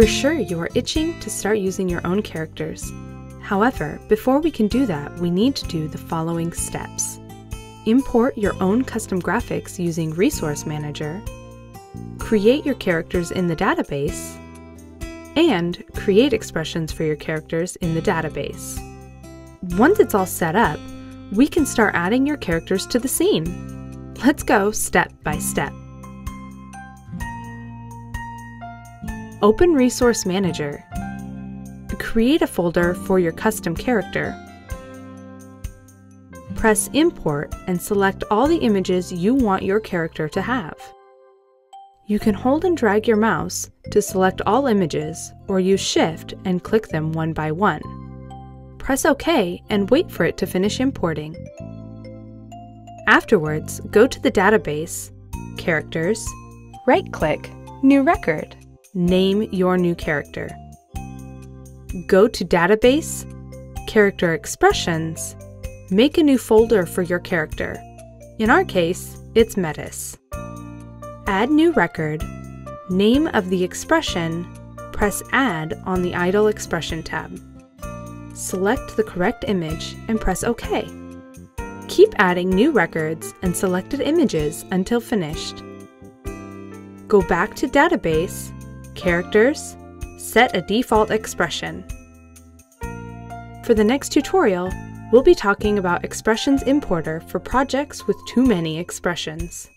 We're sure you are itching to start using your own characters. However, before we can do that, we need to do the following steps. Import your own custom graphics using Resource Manager, create your characters in the database, and create expressions for your characters in the database. Once it's all set up, we can start adding your characters to the scene. Let's go step by step. Open Resource Manager. Create a folder for your custom character. Press Import and select all the images you want your character to have. You can hold and drag your mouse to select all images or use Shift and click them one by one. Press OK and wait for it to finish importing. Afterwards, go to the database, Characters, right-click, New Record. Name your new character. Go to Database, Character Expressions, make a new folder for your character. In our case, it's Metis. Add new record, name of the expression, press Add on the Idle Expression tab. Select the correct image and press OK. Keep adding new records and selected images until finished. Go back to Database Characters, set a default expression. For the next tutorial, we'll be talking about Expressions Importer for projects with too many expressions.